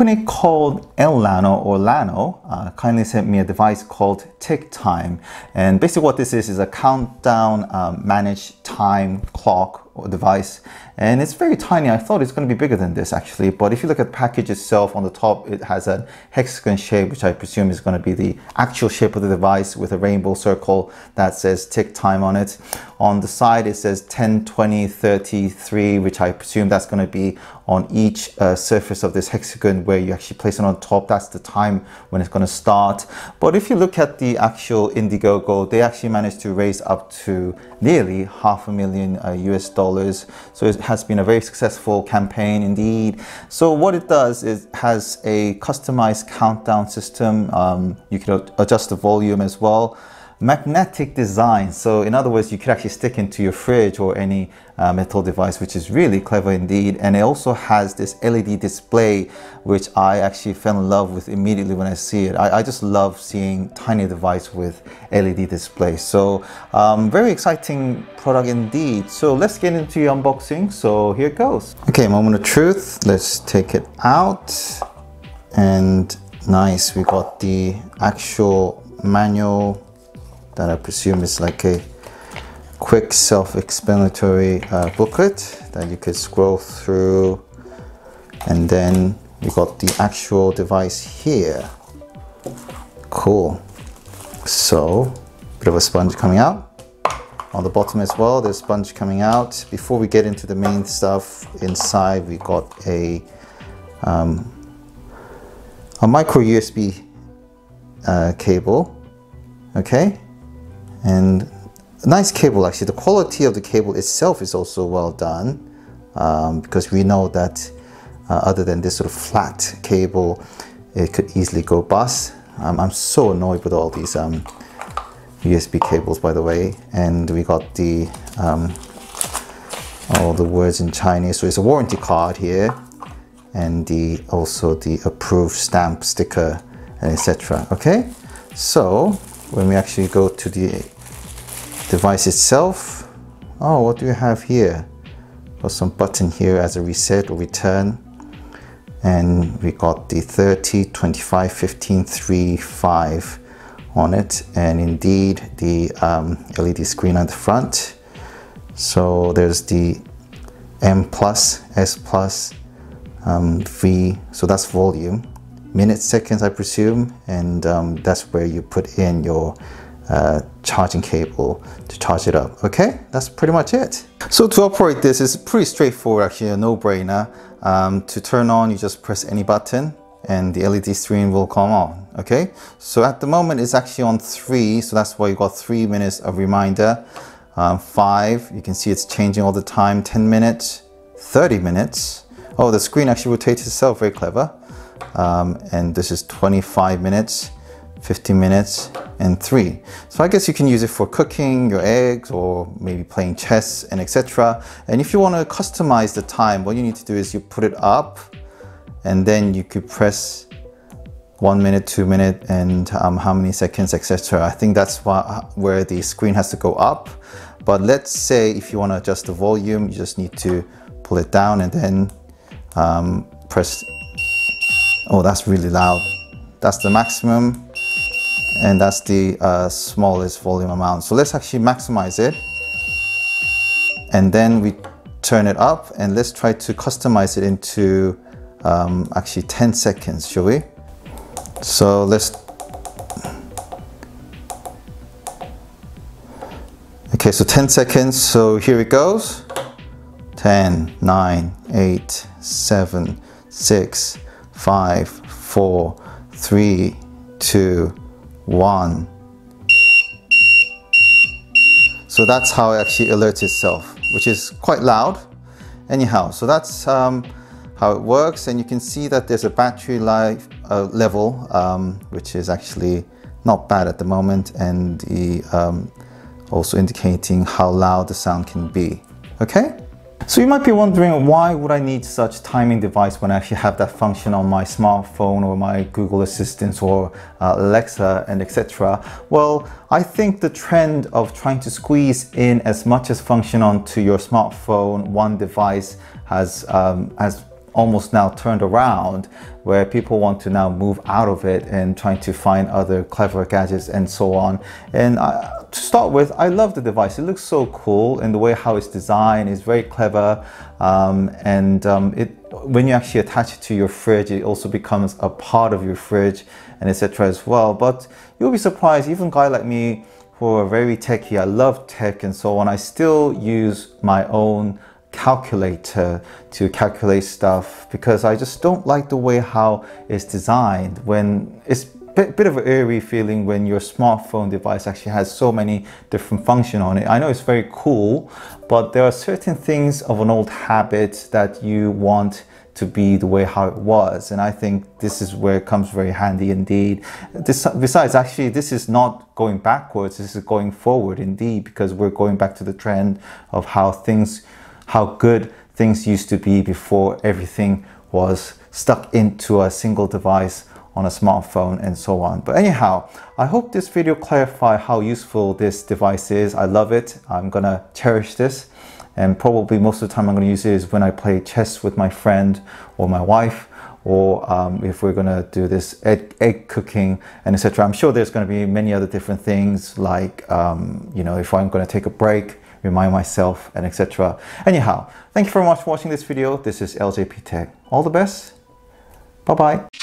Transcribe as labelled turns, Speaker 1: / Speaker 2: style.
Speaker 1: company called Ilano or Lano uh, kindly sent me a device called TickTime. And basically what this is is a countdown um, managed time clock or device and it's very tiny. I thought it's going to be bigger than this actually, but if you look at the package itself on the top, it has a hexagon shape, which I presume is going to be the actual shape of the device with a rainbow circle that says tick time on it. On the side, it says 10, 20, 33, which I presume that's going to be on each uh, surface of this hexagon where you actually place it on top. That's the time when it's going to start. But if you look at the actual Indiegogo, they actually managed to raise up to nearly half a million uh, US dollars. So it has been a very successful campaign indeed. So what it does is has a customized countdown system. Um, you can adjust the volume as well magnetic design. So in other words, you could actually stick into your fridge or any uh, metal device, which is really clever indeed. And it also has this LED display, which I actually fell in love with immediately when I see it. I, I just love seeing tiny device with LED display. So um, very exciting product indeed. So let's get into the unboxing. So here it goes. Okay, moment of truth. Let's take it out. And nice, we got the actual manual that I presume is like a quick self-explanatory uh, booklet that you could scroll through. And then you got the actual device here. Cool. So bit of a sponge coming out. On the bottom as well there's sponge coming out. Before we get into the main stuff inside we got a um, a micro USB uh, cable. Okay and nice cable actually. The quality of the cable itself is also well done um, because we know that uh, other than this sort of flat cable it could easily go bust. Um, I'm so annoyed with all these um, USB cables by the way. And we got the um, all the words in Chinese. So it's a warranty card here. And the also the approved stamp sticker etc okay? So when we actually go to the device itself oh what do we have here? Got some button here as a reset or return. And we got the 30 25 15 3 5 on it. And indeed the um, LED screen on the front. So there's the M plus S plus um, V. So that's volume minutes, seconds, I presume, and um, that's where you put in your uh, charging cable to charge it up. Okay, that's pretty much it. So to operate this is pretty straightforward, actually a no-brainer. Um, to turn on, you just press any button and the LED screen will come on. Okay, so at the moment it's actually on three, so that's why you got three minutes of reminder. Um, five, you can see it's changing all the time. 10 minutes, 30 minutes. Oh, the screen actually rotates itself, very clever um, and this is 25 minutes 15 minutes and 3 so I guess you can use it for cooking your eggs or maybe playing chess and etc and if you want to customize the time what you need to do is you put it up and then you could press one minute two minute and um, how many seconds etc I think that's why, where the screen has to go up. But let's say if you want to adjust the volume you just need to pull it down and then um, press Oh, that's really loud. That's the maximum and that's the uh, smallest volume amount. So let's actually maximize it. And then we turn it up and let's try to customize it into um, actually 10 seconds, shall we? So let's Okay, so 10 seconds. So here it goes. 10, 9, 8, 7, 6, five, four, three, two, one. So that's how it actually alerts itself, which is quite loud. Anyhow, so that's um, how it works. And you can see that there's a battery life uh, level, um, which is actually not bad at the moment. And the, um, also indicating how loud the sound can be. Okay? So you might be wondering why would I need such timing device when I actually have that function on my smartphone or my Google Assistant or uh, Alexa and etc. Well, I think the trend of trying to squeeze in as much as function onto your smartphone, one device has, um, has almost now turned around where people want to now move out of it and trying to find other clever gadgets and so on. And I, to start with, I love the device. It looks so cool and the way how it's designed. is very clever. Um, and um, it when you actually attach it to your fridge, it also becomes a part of your fridge and etc. as well. But you'll be surprised, even guy like me who are very techy, I love tech and so on, I still use my own calculator to calculate stuff because I just don't like the way how it's designed when it's bit, bit of an eerie feeling when your smartphone device actually has so many different functions on it. I know it's very cool, but there are certain things of an old habit that you want to be the way how it was and I think this is where it comes very handy indeed. This, besides actually this is not going backwards this is going forward indeed because we're going back to the trend of how things how good things used to be before everything was stuck into a single device on a smartphone and so on. But anyhow, I hope this video clarified how useful this device is. I love it. I'm gonna cherish this and probably most of the time I'm gonna use it is when I play chess with my friend or my wife or um, if we're gonna do this egg, egg cooking and etc. I'm sure there's gonna be many other different things like, um, you know, if I'm gonna take a break, remind myself and etc. Anyhow, thank you very much for watching this video. This is LJP Tech. All the best. Bye-bye.